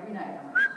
every night, I'm like,